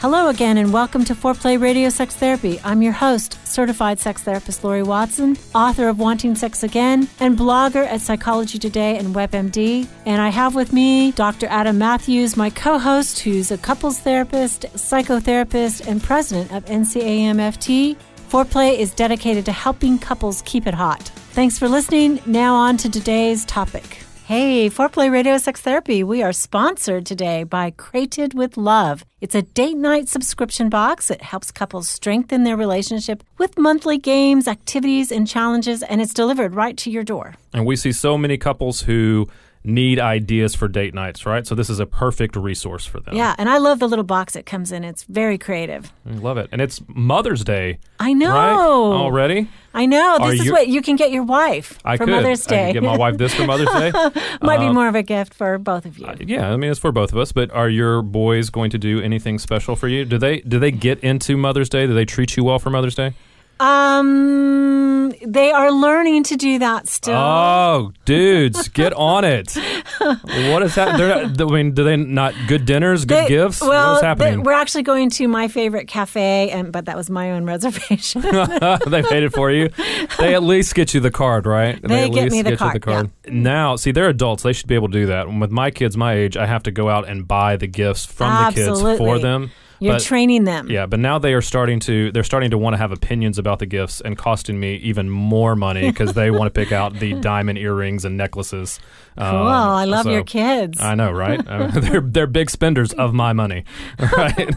Hello again, and welcome to Foreplay Radio Sex Therapy. I'm your host, certified sex therapist Laurie Watson, author of Wanting Sex Again, and blogger at Psychology Today and WebMD. And I have with me Dr. Adam Matthews, my co host, who's a couples therapist, psychotherapist, and president of NCAMFT. Foreplay is dedicated to helping couples keep it hot. Thanks for listening. Now, on to today's topic. Hey, Foreplay Radio Sex Therapy. We are sponsored today by Crated with Love. It's a date night subscription box that helps couples strengthen their relationship with monthly games, activities, and challenges, and it's delivered right to your door. And we see so many couples who need ideas for date nights, right? So this is a perfect resource for them. Yeah, and I love the little box it comes in. It's very creative. I love it. And it's Mother's Day. I know. Right? Already? I know. Are This is you- what you can get your wife I for could. Mother's I Day. could get my wife this for Mother's Day. Might be Uh, more of a gift for both of you. Yeah, I mean it's for both of us. But are your boys going to do anything special for you? Do they do they get into Mother's Day? Do they treat you well for Mother's Day? Um, they are learning to do that still. Oh, dudes, get on it! What is that? They're not, I mean, do they not good dinners, good They- gifts? Well, what is they- happening? we're actually going to my favorite cafe, and but that was my own reservation. they paid it for you. They at least get you the card, right? They at get least me the get you card, Now, see, they're adults. They should be able to do that. With my kids my age, I have to go out and buy the gifts from the kids for them. You're But- training them. Yeah, but now they are starting to they're starting to want to have opinions about the gifts and costing me even more money because they want to pick out the diamond earrings and necklaces. Cool. Um, I love so- your kids. I know, right? Uh, they're they're big spenders of my money, right?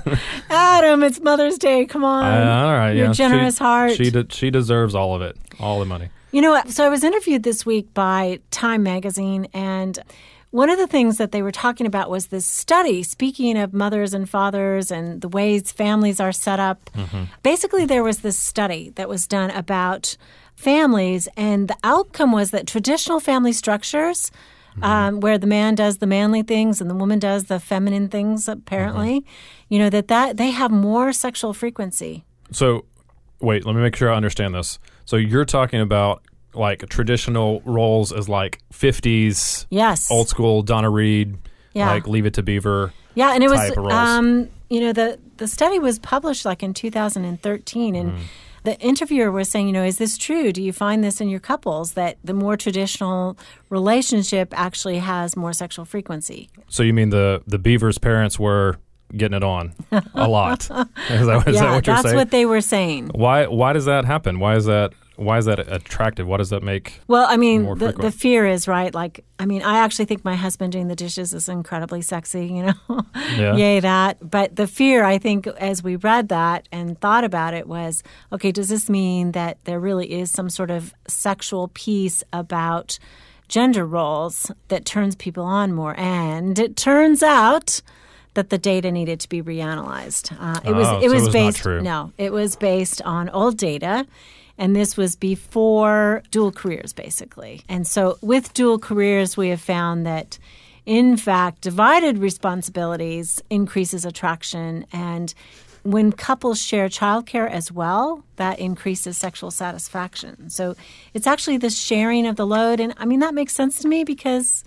Adam, it's Mother's Day. Come on. Uh, all right, Your yeah. She- generous heart. She de- she deserves all of it, all the money. You know what? So I was interviewed this week by Time Magazine, and one of the things that they were talking about was this study, speaking of mothers and fathers and the ways families are set up. Basically, there was this study that was done about families, and the outcome was that traditional family structures, um, where the man does the manly things and the woman does the feminine things, apparently, you know, that, that they have more sexual frequency. So, wait, let me make sure I understand this. So you're talking about like traditional roles as like 50s, Yes. old school Donna Reed, Yeah. like Leave It to Beaver. Yeah, and it was um, you know the the study was published like in 2013 and Mm. the interviewer was saying, you know, is this true? Do you find this in your couples that the more traditional relationship actually has more sexual frequency? So you mean the the Beavers' parents were getting it on a lot? Is that, is that yeah, what you're that's saying? what they were saying. why why does that happen? Why is that why is that attractive? What does that make? Well, I mean, the, the fear is right. Like, I mean, I actually think my husband doing the dishes is incredibly sexy. You know, Yeah. yay that. But the fear, I think, as we read that and thought about it, was okay. Does this mean that there really is some sort of sexual piece about gender roles that turns people on more? And it turns out that the data needed to be reanalyzed. Uh, it was Oh, it so was it was based no, it was based on old data. And this was before dual careers, basically. And so, with dual careers, we have found that, in fact, divided responsibilities increases attraction. And when couples share childcare as well, that increases sexual satisfaction. So, it's actually the sharing of the load. And I mean, that makes sense to me because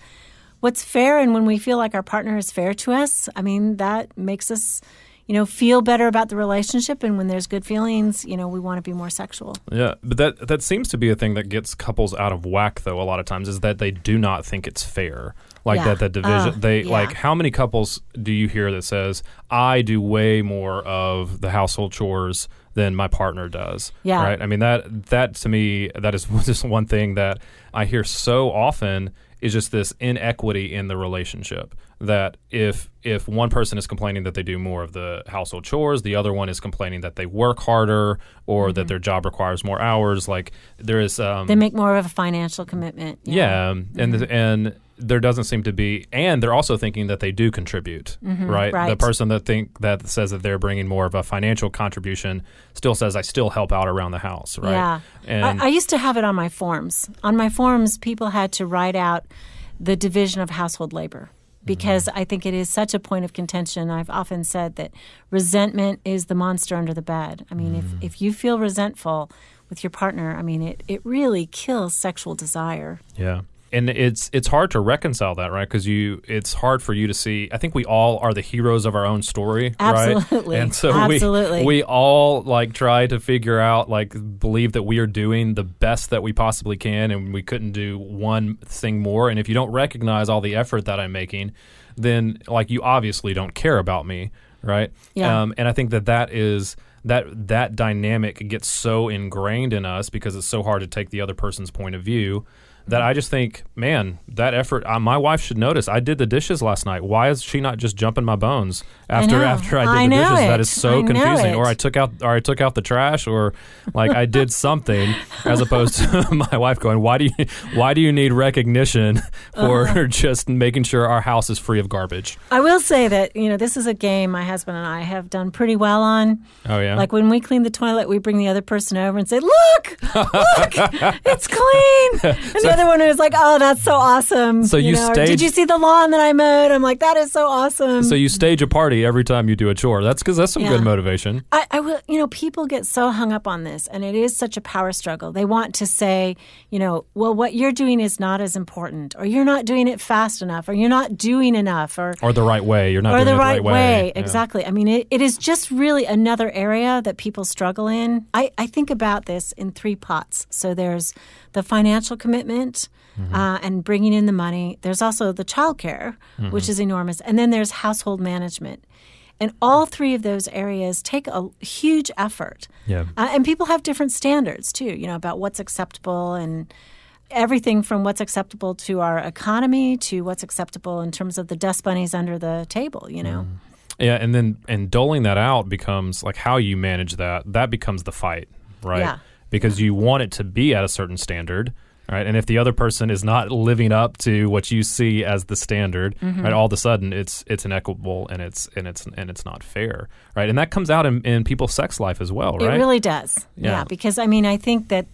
what's fair and when we feel like our partner is fair to us, I mean, that makes us. You know, feel better about the relationship, and when there's good feelings, you know, we want to be more sexual. Yeah, but that that seems to be a thing that gets couples out of whack though a lot of times is that they do not think it's fair. Like Yeah. that that division Uh, they yeah. like how many couples do you hear that says I do way more of the household chores than my partner does. Yeah. Right? I mean that that to me that is just one thing that I hear so often is just this inequity in the relationship that if if one person is complaining that they do more of the household chores the other one is complaining that they work harder or that their job requires more hours like there is um, Mm-hmm. They make more of a financial commitment. yeah, and Mm-hmm. and there doesn't seem to be, and they're also thinking that they do contribute, right? The Mm-hmm. right. person that think that says that they're bringing more of a financial contribution still says I still help out around the house, right? Yeah. and I, I used to have it on my forms. On my forms, people had to write out the division of household labor because I think it is such a point of contention. I've often said that resentment is the monster under the bed. I mean, if, if you feel resentful with your partner, I mean, it, it really kills sexual desire. yeah. And it's it's hard to reconcile that, right? Because you, it's hard for you to see. I think we all are the heroes of our own story, Absolutely. right? And so Absolutely. we we all like try to figure out, like, believe that we are doing the best that we possibly can, and we couldn't do one thing more. And if you don't recognize all the effort that I'm making, then like you obviously don't care about me, right? Yeah. Um, and I think that that is that that dynamic gets so ingrained in us because it's so hard to take the other person's point of view that I just think, man, that effort. Uh, my wife should notice. I did the dishes last night. Why is she not just jumping my bones after know. after I did I the know dishes? That it. is so I confusing. it. Or I took out or I took out the trash, or like I did something, as opposed to my wife going, "Why do you why do you need recognition for Uh-huh. just making sure our house is free of garbage?" I will say that, you know, this is a game my husband and I have done pretty well on. Oh yeah, Like when we clean the toilet, we bring the other person over and say, "Look, look, it's clean." And the other one is like, "Oh, that's so awesome." So you know, stage- Did you see the lawn that I mowed? I'm like, "That is so awesome." so you stage a party every time you do a chore. That's because that's some Yeah. good motivation. I, I will, you know, people get so hung up on this, and it is such a power struggle. They want to say, you know, well, what you're doing is not as important, or you're not doing it fast enough, or you're not doing enough, or Or the right way. You're not or doing the it right, the right way. Yeah. Exactly. I mean, it, it is just really another area that people struggle in. I, I think about this in three pots. So there's the financial commitment Mm-hmm. uh, and bringing in the money. There's also the childcare, Mm-hmm. which is enormous, and then there's household management. And all three of those areas take a huge effort. Yeah. Uh, and people have different standards too, you know, about what's acceptable and everything from what's acceptable to our economy to what's acceptable in terms of the dust bunnies under the table, you know. Yeah, and then and doling that out becomes like how you manage that. That becomes the fight, right? Yeah. Because you want it to be at a certain standard, right? And if the other person is not living up to what you see as the standard, Mm-hmm. right? All of a sudden, it's it's inequitable and it's and it's and it's not fair, right? And that comes out in, in people's sex life as well, right? It really does. Yeah. Yeah. because I mean, I think that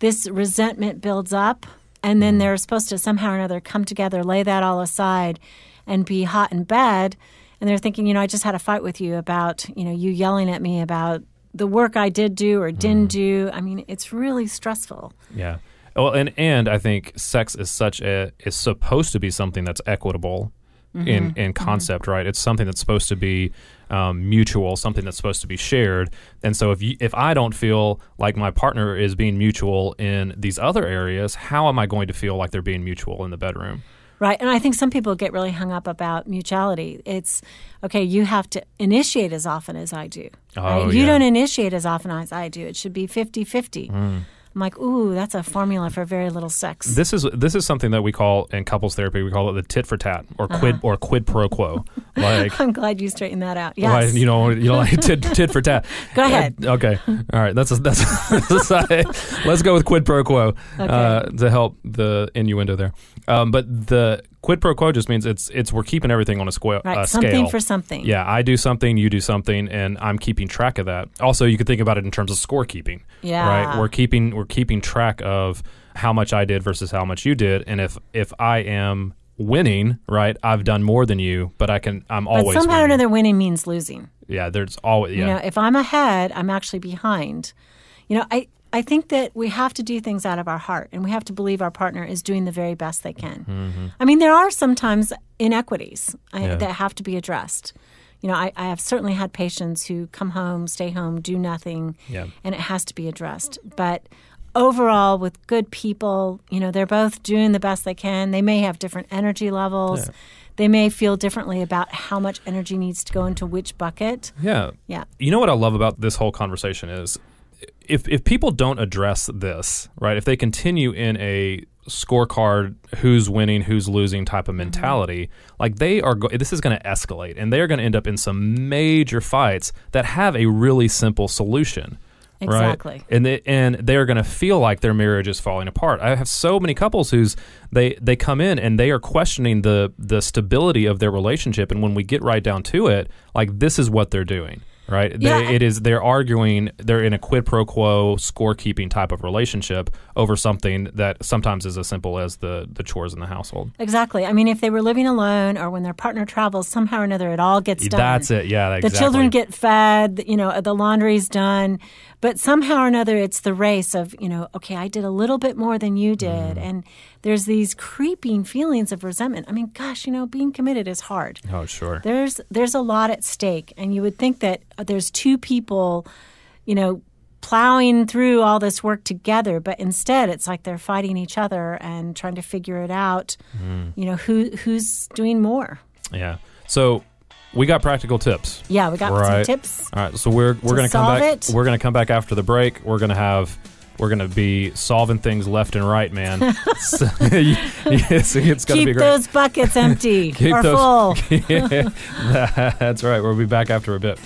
this resentment builds up, and then they're supposed to somehow or another come together, lay that all aside, and be hot in bed. And they're thinking, you know, I just had a fight with you about, you know, you yelling at me about the work I did do or didn't Mm. do. I mean, it's really stressful. Yeah. Well, and and I think sex is such a is supposed to be something that's equitable Mm-hmm. in in concept, right? It's something that's supposed to be um, mutual, something that's supposed to be shared. And so if you, if I don't feel like my partner is being mutual in these other areas, how am I going to feel like they're being mutual in the bedroom? Right. And I think some people get really hung up about mutuality. It's okay, you have to initiate as often as I do. Oh. You yeah. don't initiate as often as I do. It should be 50 50. Mm. I'm like, ooh, that's a formula for very little sex. This is this is something that we call in couples therapy we call it the tit for tat or quid uh-huh. or quid pro quo. Like I'm glad you straightened that out. Why, Yes. you know, you know, like tit, tit for tat. Go ahead. Uh, okay. All right. That's a, that's. that's let's go with quid pro quo uh, to help the innuendo there. Um, but the quid pro quo just means it's it's we're keeping everything on a squa- right. uh, something scale. for something. yeah, I do something, you do something, and I'm keeping track of that. Also, you could think about it in terms of scorekeeping. Yeah. Right. We're keeping we're keeping track of how much I did versus how much you did, and if if I am winning, right, I've done more than you, but I can I'm But always somehow or another, winning means losing. Yeah, there's always yeah. You know, if I'm ahead, I'm actually behind. You know, I, I think that we have to do things out of our heart and we have to believe our partner is doing the very best they can. I mean, there are sometimes inequities I, Mm-hmm. Yeah. that have to be addressed. You know, I, I have certainly had patients who come home, stay home, do nothing, Yeah. and it has to be addressed. But overall, with good people, you know, they're both doing the best they can. They may have different energy levels. Yeah. They may feel differently about how much energy needs to go into which bucket. Yeah. Yeah. You know what I love about this whole conversation is if if people don't address this, right? If they continue in a scorecard who's winning, who's losing type Mm-hmm. of mentality, like they are go- this is going to escalate and they're going to end up in some major fights that have a really simple solution. Exactly. Right? And they, and they're going to feel like their marriage is falling apart. I have so many couples who's they they come in and they are questioning the the stability of their relationship and when we get right down to it, like this is what they're doing. Right? Yeah, they, it is they're arguing they're in a quid pro quo scorekeeping type of relationship over something that sometimes is as simple as the the chores in the household. Exactly. I mean, if they were living alone or when their partner travels, somehow or another, it all gets done. That's it. Yeah, The children get fed, you know, the laundry's done. But somehow or another, it's the race of, you know, okay, I did a little bit more than you did. Mm-hmm. And there's these creeping feelings of resentment. I mean, gosh, you know, being committed is hard. Oh, sure. There's there's a lot at stake, and you would think that there's two people, you know, plowing through all this work together, but instead it's like they're fighting each other and trying to figure it out. Mm. You know, who who's doing more? Yeah. So we got practical tips. Yeah, we got Right. some tips. All right, so we're we're To gonna come back. it? We're gonna come back after the break. We're gonna have we're gonna be solving things left and right, man. so, yes, it's gonna be Keep great. those buckets empty Keep or those- full. Yeah, that's right. We'll be back after a bit.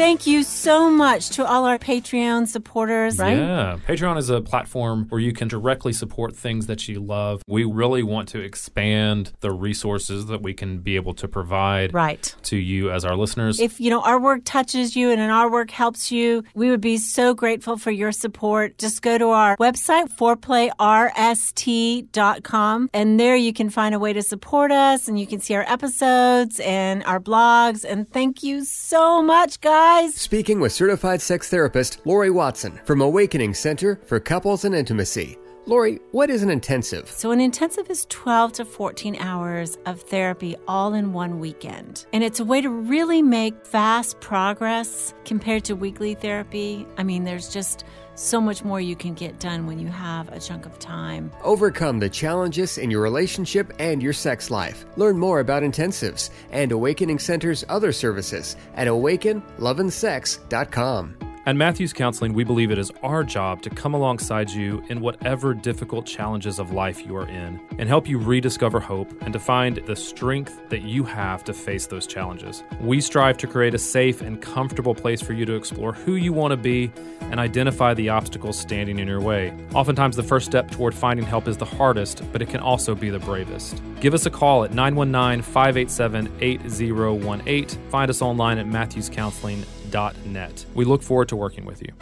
Thank you so much to all our Patreon supporters. Right? Yeah. Patreon is a platform where you can directly support things that you love. We really want to expand the resources that we can be able to provide Right. to you as our listeners. If you know our work touches you and our work helps you, we would be so grateful for your support. Just go to our website, foreplayrst.com, and there you can find a way to support us and you can see our episodes and our blogs. And thank you so much, guys. Speaking with certified sex therapist Laurie Watson from Awakening Center for Couples and Intimacy. Laurie, what is an intensive? So, an intensive is 12 to 14 hours of therapy all in one weekend. And it's a way to really make fast progress compared to weekly therapy. I mean, there's just so much more you can get done when you have a chunk of time. Overcome the challenges in your relationship and your sex life. Learn more about intensives and Awakening Center's other services at awakenloveandsex.com. At Matthews Counseling, we believe it is our job to come alongside you in whatever difficult challenges of life you are in and help you rediscover hope and to find the strength that you have to face those challenges. We strive to create a safe and comfortable place for you to explore who you want to be and identify the obstacles standing in your way. Oftentimes, the first step toward finding help is the hardest, but it can also be the bravest. Give us a call at 919 587 8018. Find us online at We look forward to working with you.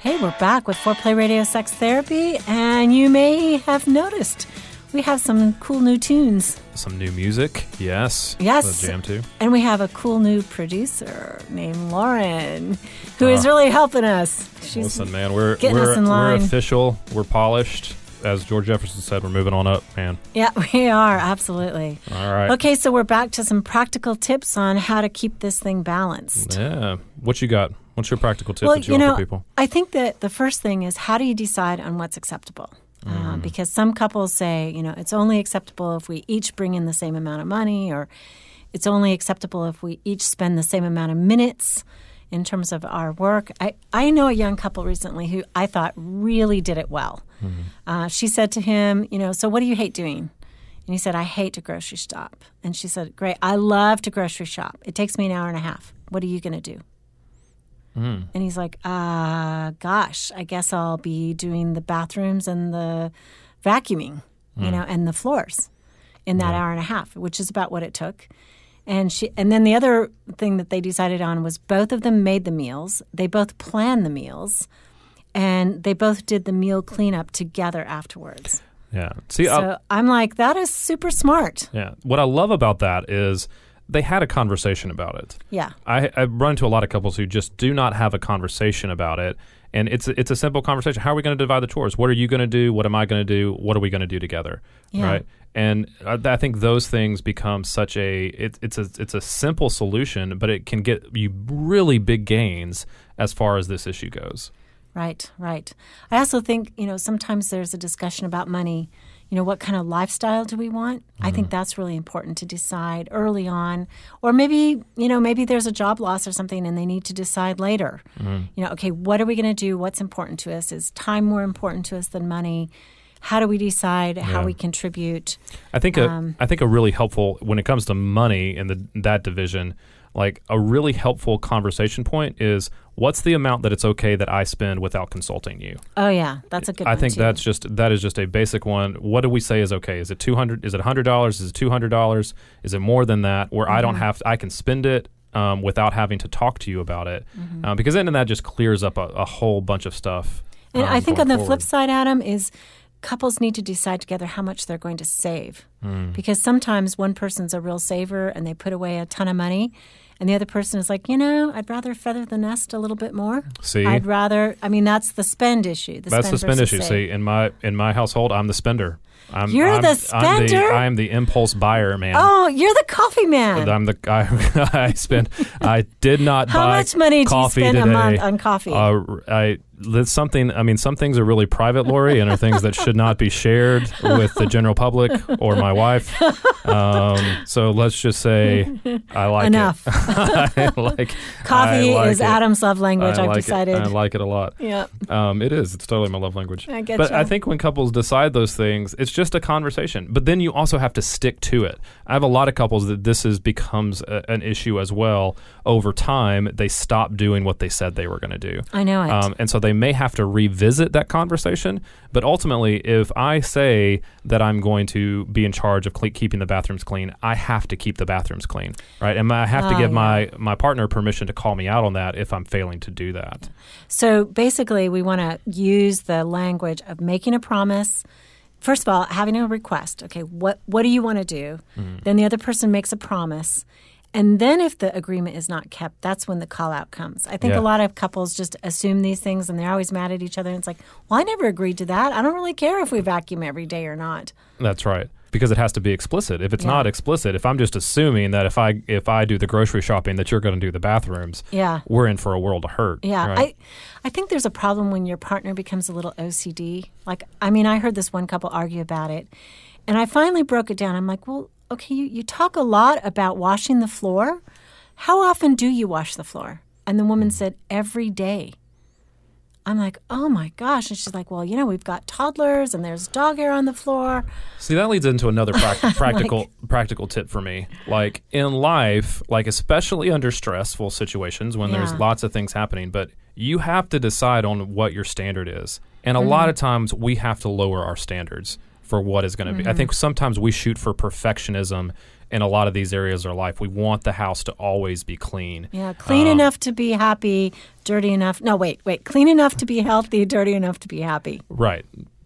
Hey, we're back with Foreplay Radio Sex Therapy, and you may have noticed we have some cool new tunes. Some new music, yes. Yes. The jam too. And we have a cool new producer named Lauren, who is Ah. really helping us. She's Listen, man, we're we're, we're official. We're polished. As George Jefferson said, we're moving on up, man. Yeah, we are, absolutely. All right. Okay, so we're back to some practical tips on how to keep this thing balanced. Yeah. What you got? What's your practical tip well, that you, you offer know, people? I think that the first thing is how do you decide on what's acceptable? Uh, because some couples say, you know, it's only acceptable if we each bring in the same amount of money, or it's only acceptable if we each spend the same amount of minutes in terms of our work. I, I know a young couple recently who I thought really did it well. Mm-hmm. Uh, she said to him, you know, so what do you hate doing? And he said, I hate to grocery shop. And she said, Great, I love to grocery shop. It takes me an hour and a half. What are you going to do? And he's like, uh, gosh, I guess I'll be doing the bathrooms and the vacuuming, you know, and the floors in that hour and a half, which is about what it took. And she, and then the other thing that they decided on was both of them made the meals. They both planned the meals, and they both did the meal cleanup together afterwards. Yeah. See, So I'm like, that is super smart. yeah. What I love about that is they had a conversation about it. Yeah. I, I run into a lot of couples who just do not have a conversation about it, and it's a, it's a simple conversation. How are we going to divide the chores? What are you going to do? What am I going to do? What are we going to do together? Yeah. Right. And uh, I, I think those things become such a it, it's a it's a simple solution, but it can get you really big gains as far as this issue goes. Right, right. I also think, you know, sometimes there's a discussion about money. You know, what kind of lifestyle do we want? I think that's really important to decide early on. Or maybe, you know, maybe there's a job loss or something and they need to decide later. You know, okay, what are we going to do? What's important to us? Is time more important to us than money? How do we decide how we contribute? I think a, Um, I think a really helpful when it comes to money in the that division, like a really helpful conversation point is what's the amount that it's okay that I spend without consulting you. Oh, yeah, that's a good I think too. that's just that is just a basic one. What do we say is okay? Is it two hundred? Is it hundred dollars? Is it two hundred dollars? Is it more than that? Where I don't Mm-hmm. have I can spend it um, without having to talk to you about it, Mm-hmm. uh, because then that just clears up a, a whole bunch of stuff. And um, I think on the forward. flip side, Adam, is couples need to decide together how much they're going to save Because sometimes one person's a real saver and they put away a ton of money. And the other person is like, you know, I'd rather feather the nest a little bit more. See? I'd rather. I mean, that's the spend issue. The That's spend the spend issue. save. See, in my in my household, I'm the spender. I'm, You're I'm, the I'm the, spender? I am the impulse buyer, man. Oh, you're the coffee man. I'm the I, I spent. I did not How much money do you spend a month on coffee? Uh, I that's something. I mean, some things are really private, Laurie, and are things that should not be shared with the general public or my wife. Um, so let's just say I like Enough. it. I like Coffee I like is it. Adam's love language. I I've like decided. It. I like it a lot. yeah. Um, it is. It's totally my love language. I get but ya. I think when couples decide those things, it's just a conversation. But then you also have to stick to it. I have a lot of couples that this is becomes a, an issue as well. Over time, they stop doing what they said they were going to do. I know it. Um, and so they may have to revisit that conversation. But ultimately, if I say that I'm going to be in charge of cle- keeping the bathrooms clean, I have to keep the bathrooms clean, right? And I have to Ah, give yeah. my my partner permission to call me out on that if I'm failing to do that. So basically, we want to use the language of making a promise. First of all, having a request. Okay, what what do you want to do? Mm-hmm. Then the other person makes a promise. And then if the agreement is not kept, that's when the call out comes. I think Yeah. a lot of couples just assume these things and they're always mad at each other. And it's like, well, I never agreed to that. I don't really care if we vacuum every day or not. That's right. Because it has to be explicit. If it's Yeah. not explicit, if I'm just assuming that if I if I do the grocery shopping that you're going to do the bathrooms, Yeah. we're in for a world of hurt. Yeah, right? I, I think there's a problem when your partner becomes a little OCD. Like, I mean, I heard this one couple argue about it, and I finally broke it down. I'm like, well, okay, you, you talk a lot about washing the floor. How often do you wash the floor? And the woman said, every day. I'm like, oh my gosh. And she's like, well, you know, we've got toddlers and there's dog hair on the floor. See, that leads into another prac- practical practical tip for me. Like in life, like especially under stressful situations when there's lots of things happening, but you have to decide on what your standard is. And a Mm-hmm. lot of times we have to lower our standards for what is going to be. I Mm-hmm. think sometimes we shoot for perfectionism in a lot of these areas of our life. We want the house to always be clean. Yeah, clean Um, enough to be happy, dirty enough. No, wait, wait. Clean enough to be healthy, dirty enough to be happy. Right.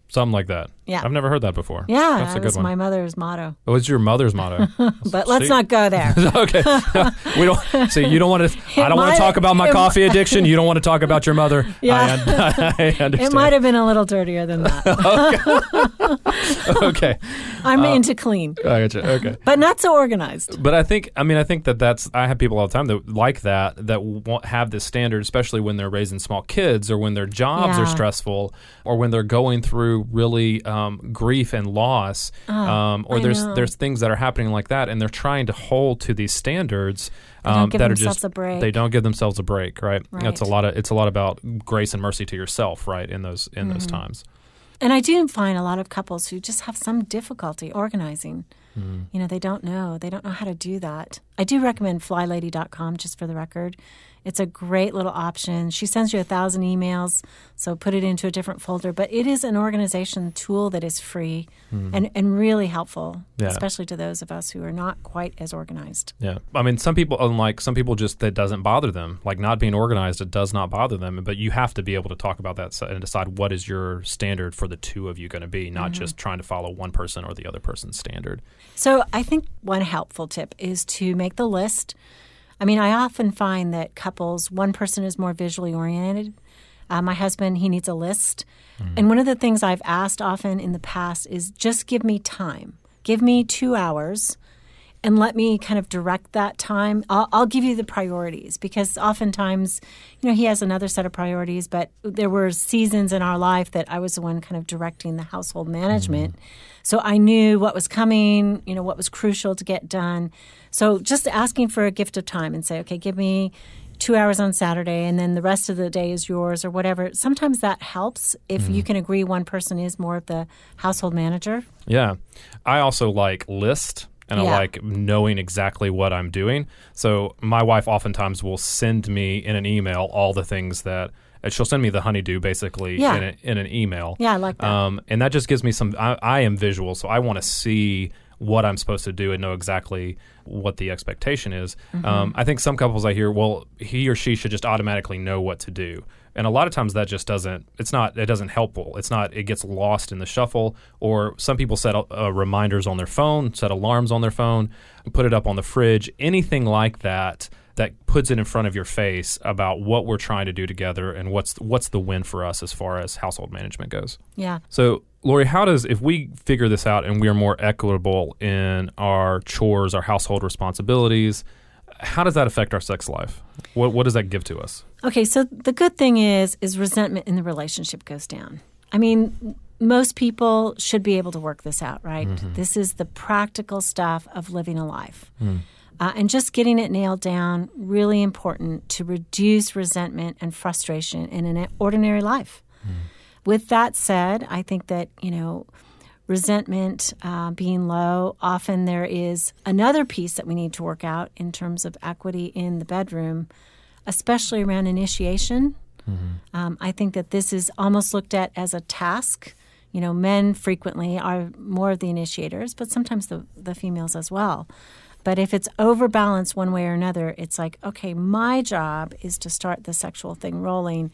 Something like that. Yeah. I've never heard that before. Yeah, That's a good was one. my mother's motto. What's your mother's motto? But let's See? not go there. okay. we don't see. You don't want to. I don't want to talk about my coffee addiction. You don't want to talk about your mother. Yeah. I, I understand. It might have been a little dirtier than that. okay. I'm Uh, into clean, I got you. Okay. but not so organized. But I think, I mean, I think that that's. I have people all the time that like that that want, have this standard, especially when they're raising small kids or when their jobs Yeah. are stressful or when they're going through really um, grief and loss, um, or Oh, I there's know. there's things that are happening like that, and they're trying to hold to these standards. Um, that are just a break. they don't give themselves a break, right? That's a lot of it's a lot about grace and mercy to yourself, right? In those in those Mm-hmm. times. And I do find a lot of couples who just have some difficulty organizing. Mm-hmm. You know, they don't know. They don't know how to do that. I do recommend flylady.com just for the record. It's a great little option. She sends you a thousand emails, so put it into a different folder. But it is an organization tool that is free mm-hmm. and, and really helpful. Yeah. especially to those of us who are not quite as organized. Yeah, I mean, some people, unlike some people, just that doesn't bother them. Like not being organized, it does not bother them. But you have to be able to talk about that and decide what is your standard for the two of you going to be, not mm-hmm. just trying to follow one person or the other person's standard. So I think one helpful tip is to make the list. I mean, I often find that couples, one person is more visually oriented. Uh, my husband, he needs a list. And one of the things I've asked often in the past is just give me time. Give me two hours and let me kind of direct that time. I'll, I'll give you the priorities because oftentimes, you know, he has another set of priorities, but there were seasons in our life that I was the one kind of directing the household management. So I knew what was coming, you know, what was crucial to get done. So just asking for a gift of time and say, okay, give me two hours on Saturday and then the rest of the day is yours or whatever. Sometimes that helps if you mm-hmm. can agree one person is more of the household manager. Yeah, I also like list. And I like knowing exactly what I'm doing. So my wife oftentimes will send me in an email all the things that uh, she'll send me the honeydew basically Yeah. in, a, in an email. Yeah, I like that. Um, and that just gives me some. I, I am visual, so I want to see what I'm supposed to do and know exactly what the expectation is. Um, I think some couples I hear, well, he or she should just automatically know what to do. And a lot of times that just doesn't, it's not, it doesn't helpful. It's not, it gets lost in the shuffle. Or some people set uh, reminders on their phone, set alarms on their phone, put it up on the fridge, anything like that that puts it in front of your face about what we're trying to do together and what's what's the win for us as far as household management goes. Yeah. So, Laurie, how does if we figure this out and we are more equitable in our chores, our household responsibilities, how does that affect our sex life? What what does that give to us? Okay, so the good thing is is resentment in the relationship goes down. I mean, most people should be able to work this out, right? This is the practical stuff of living a life. Uh, and just getting it nailed down, really important to reduce resentment and frustration in an ordinary life. With that said, I think that, you know, resentment uh, being low, often there is another piece that we need to work out in terms of equity in the bedroom, especially around initiation. Um, I think that this is almost looked at as a task. You know, men frequently are more of the initiators, but sometimes the, the females as well. But if it's overbalanced one way or another, it's like, okay, my job is to start the sexual thing rolling.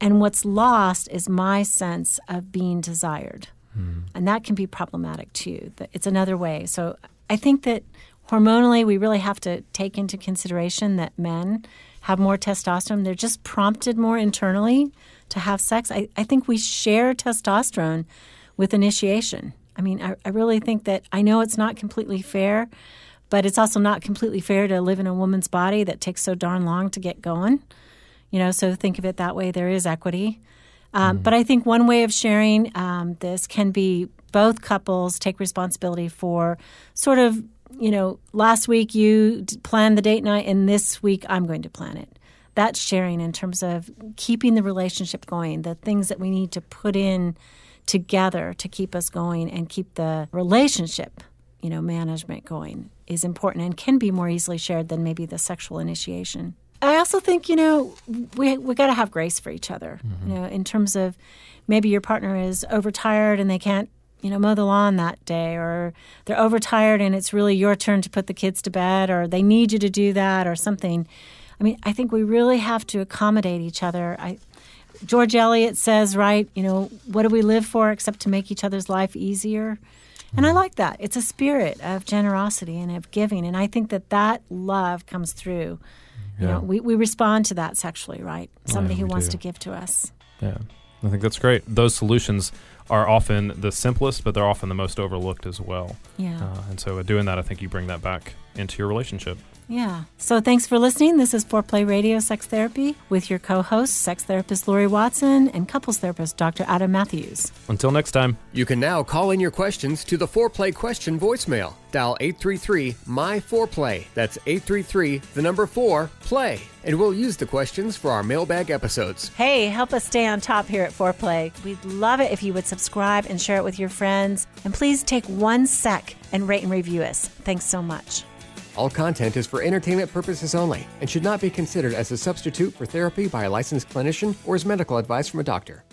And what's lost is my sense of being desired. Hmm. And that can be problematic too. It's another way. So I think that hormonally, we really have to take into consideration that men have more testosterone. They're just prompted more internally to have sex. I, I think we share testosterone with initiation. I mean, I, I really think that I know it's not completely fair, but it's also not completely fair to live in a woman's body that takes so darn long to get going. You know, so think of it that way. There is equity. Um, But I think one way of sharing um, this can be both couples take responsibility for sort of, you know, last week you planned the date night and this week I'm going to plan it. That's sharing in terms of keeping the relationship going, the things that we need to put in together to keep us going and keep the relationship, you know, management going is important and can be more easily shared than maybe the sexual initiation. I also think you know we we got to have grace for each other. You know, in terms of maybe your partner is overtired and they can't you know mow the lawn that day, or they're overtired and it's really your turn to put the kids to bed, or they need you to do that, or something. I mean, I think we really have to accommodate each other. I, George Eliot says, right, you know, what do we live for except to make each other's life easier? And I like that. It's a spirit of generosity and of giving. And I think that that love comes through. You know, we, we respond to that sexually, right? Somebody Yeah, who wants do. to give to us. Yeah, I think that's great. Those solutions are often the simplest, but they're often the most overlooked as well. Yeah. Uh, and so, uh, doing that, I think you bring that back into your relationship. Yeah. So thanks for listening. This is Foreplay Radio Sex Therapy with your co hosts, sex therapist Laurie Watson and couples therapist Dr. Adam Matthews. Until next time. You can now call in your questions to the Foreplay question voicemail. Dial 833 My Foreplay. That's 833 the number 4 play. And we'll use the questions for our mailbag episodes. Hey, help us stay on top here at Foreplay. We'd love it if you would subscribe and share it with your friends. And please take one sec and rate and review us. Thanks so much. All content is for entertainment purposes only and should not be considered as a substitute for therapy by a licensed clinician or as medical advice from a doctor.